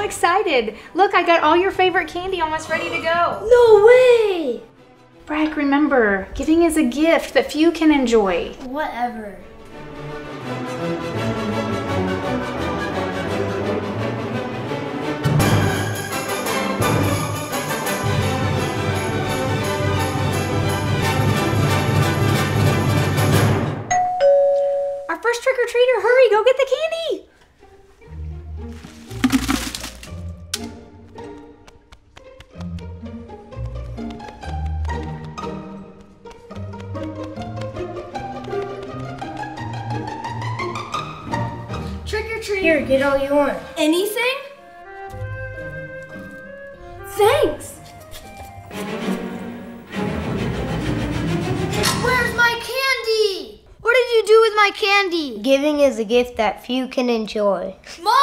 excited. Look, I got all your favorite candy almost ready to go. No way! Brack, remember, giving is a gift that few can enjoy. Whatever. Trick or treat. Here, get all you want. Anything? Thanks. Where's my candy? What did you do with my candy? Giving is a gift that few can enjoy. Mom!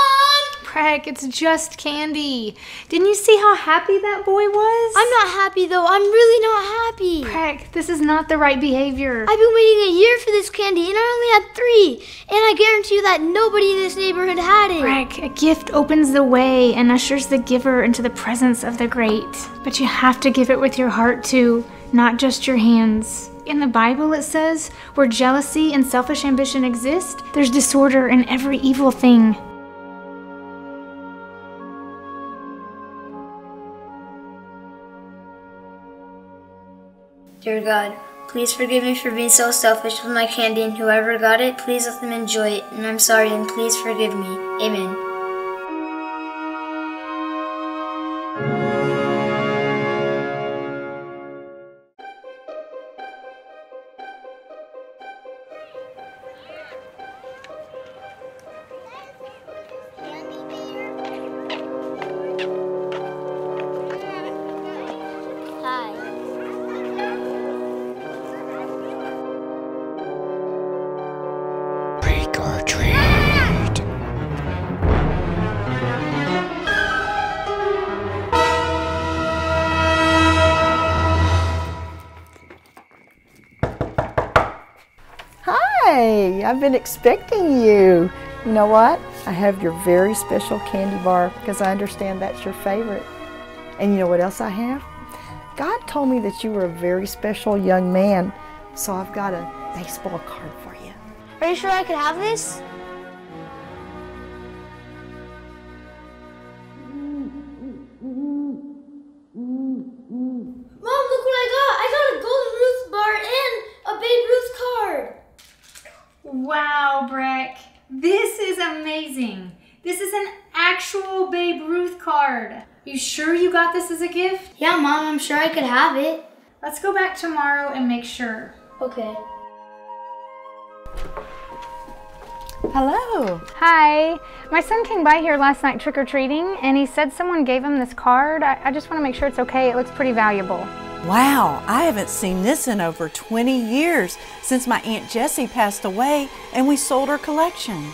Brack, it's just candy. Didn't you see how happy that boy was? I'm not happy though. I'm really not happy. Brack, this is not the right behavior. I've been waiting a year for this candy and I only had three. And I guarantee you that nobody in this neighborhood had it. Brack, a gift opens the way and ushers the giver into the presence of the great. But you have to give it with your heart too, not just your hands. In the Bible, it says, where jealousy and selfish ambition exist, there's disorder in every evil thing. Dear God, please forgive me for being so selfish with my candy, and whoever got it, please let them enjoy it. And I'm sorry, and please forgive me. Amen. Hi, I've been expecting you. You know what? I have your very special candy bar because I understand that's your favorite. And you know what else I have? God told me that you were a very special young man, so I've got a baseball card for you. Are you sure I could have this? Wow, Breck, this is amazing. This is an actual Babe Ruth card. You sure you got this as a gift? Yeah, Mom, I'm sure I could have it. Let's go back tomorrow and make sure. Okay. Hello. Hi. My son came by here last night trick or treating and he said someone gave him this card. I, I just want to make sure it's okay. It looks pretty valuable. Wow, I haven't seen this in over 20 years since my Aunt Jessie passed away and we sold her collection.